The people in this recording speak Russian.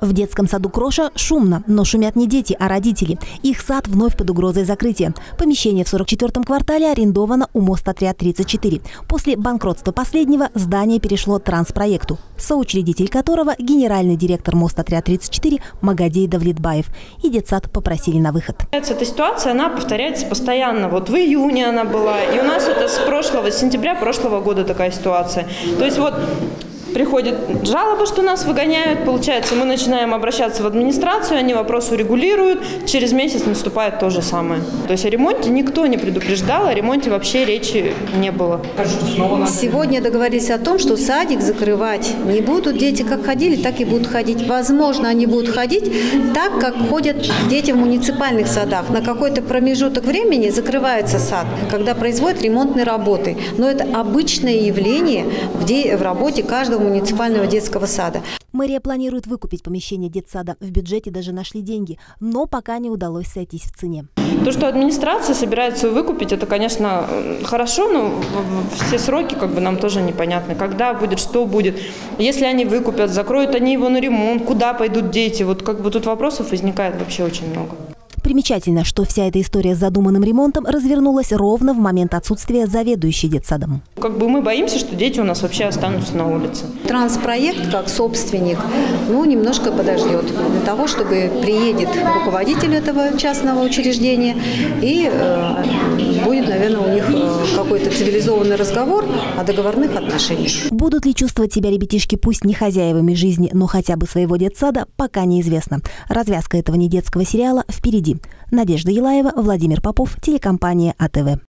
В детском саду Кроша шумно, но шумят не дети, а родители. Их сад вновь под угрозой закрытия. Помещение в 44-м квартале арендовано у Мостотряд 34. После банкротства последнего здание перешло транспроекту, соучредитель которого генеральный директор Мостотряд 34 Магадей Давлетбаев. И детсад попросили на выход. Эта ситуация, она повторяется постоянно. Вот в июне она была, и у нас это с прошлого, с сентября прошлого года такая ситуация. То есть вот приходит жалоба, что нас выгоняют, получается, мы начинаем обращаться в администрацию, они вопрос урегулируют, через месяц наступает то же самое. То есть о ремонте никто не предупреждал, о ремонте вообще речи не было. Сегодня договорились о том, что садик закрывать не будут. Дети как ходили, так и будут ходить. Возможно, они будут ходить так, как ходят дети в муниципальных садах. На какой-то промежуток времени закрывается сад, когда производят ремонтные работы. Но это обычное явление в работе каждого муниципального детского сада. Мэрия планирует выкупить помещение детсада. В бюджете даже нашли деньги, но пока не удалось сойтись в цене. То, что администрация собирается выкупить, это, конечно, хорошо, но все сроки как бы нам тоже непонятны. Когда будет, что будет. Если они выкупят, закроют они его на ремонт, куда пойдут дети. Вот как бы тут вопросов возникает вообще очень много. Примечательно, что вся эта история с задуманным ремонтом развернулась ровно в момент отсутствия заведующей детсадом. Как бы мы боимся, что дети у нас вообще останутся на улице. Транспроект, как собственник, ну, немножко подождет для того, чтобы приедет руководитель этого частного учреждения и э, будет, наверное, у них э, какой-то цивилизованный разговор о договорных отношениях. Будут ли чувствовать себя ребятишки, пусть не хозяевами жизни, но хотя бы своего детсада, пока неизвестно. Развязка этого недетского сериала впереди. Надежда Елаева, Владимир Попов, телекомпания АТВ.